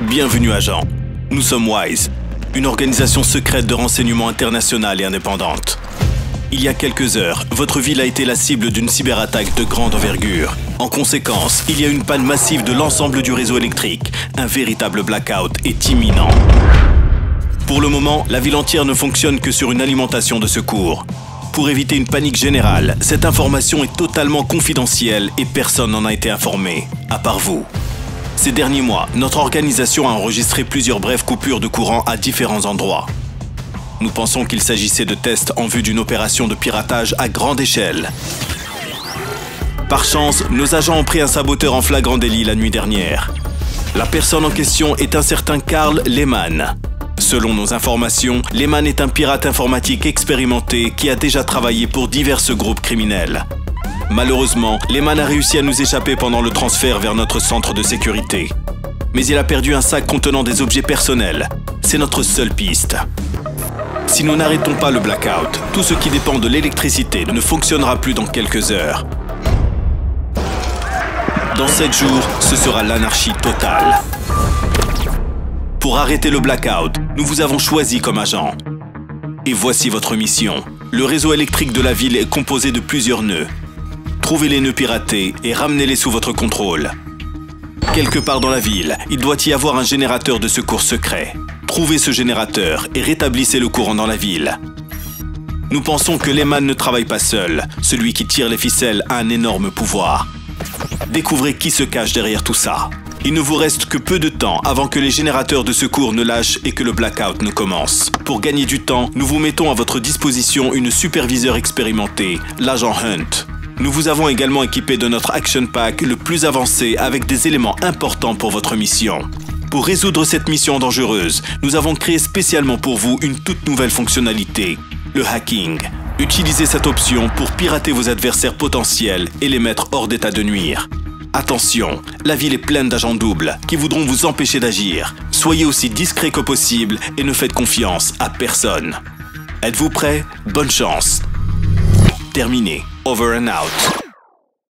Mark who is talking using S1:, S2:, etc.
S1: Bienvenue agent. Nous sommes WISE, une organisation secrète de renseignement internationale et indépendante. Il y a quelques heures, votre ville a été la cible d'une cyberattaque de grande envergure. En conséquence, il y a une panne massive de l'ensemble du réseau électrique. Un véritable blackout est imminent. La ville entière ne fonctionne que sur une alimentation de secours. Pour éviter une panique générale, cette information est totalement confidentielle et personne n'en a été informé, à part vous. Ces derniers mois, notre organisation a enregistré plusieurs brèves coupures de courant à différents endroits. Nous pensons qu'il s'agissait de tests en vue d'une opération de piratage à grande échelle. Par chance, nos agents ont pris un saboteur en flagrant délit la nuit dernière. La personne en question est un certain Karl Lehmann. Selon nos informations, Lehmann est un pirate informatique expérimenté qui a déjà travaillé pour divers groupes criminels. Malheureusement, Lehman a réussi à nous échapper pendant le transfert vers notre centre de sécurité. Mais il a perdu un sac contenant des objets personnels. C'est notre seule piste. Si nous n'arrêtons pas le blackout, tout ce qui dépend de l'électricité ne fonctionnera plus dans quelques heures. Dans 7 jours, ce sera l'anarchie totale. Pour arrêter le blackout, nous vous avons choisi comme agent. Et voici votre mission. Le réseau électrique de la ville est composé de plusieurs nœuds. Trouvez les nœuds piratés et ramenez-les sous votre contrôle. Quelque part dans la ville, il doit y avoir un générateur de secours secret. Trouvez ce générateur et rétablissez le courant dans la ville. Nous pensons que Lehman ne travaille pas seul. Celui qui tire les ficelles a un énorme pouvoir. Découvrez qui se cache derrière tout ça. Il ne vous reste que peu de temps avant que les générateurs de secours ne lâchent et que le blackout ne commence. Pour gagner du temps, nous vous mettons à votre disposition une superviseure expérimentée, l'agent Hunt. Nous vous avons également équipé de notre Action Pack le plus avancé avec des éléments importants pour votre mission. Pour résoudre cette mission dangereuse, nous avons créé spécialement pour vous une toute nouvelle fonctionnalité, le hacking. Utilisez cette option pour pirater vos adversaires potentiels et les mettre hors d'état de nuire. Attention, la ville est pleine d'agents doubles qui voudront vous empêcher d'agir. Soyez aussi discret que possible et ne faites confiance à personne. Êtes-vous prêt? Bonne chance. Terminé. Over and out.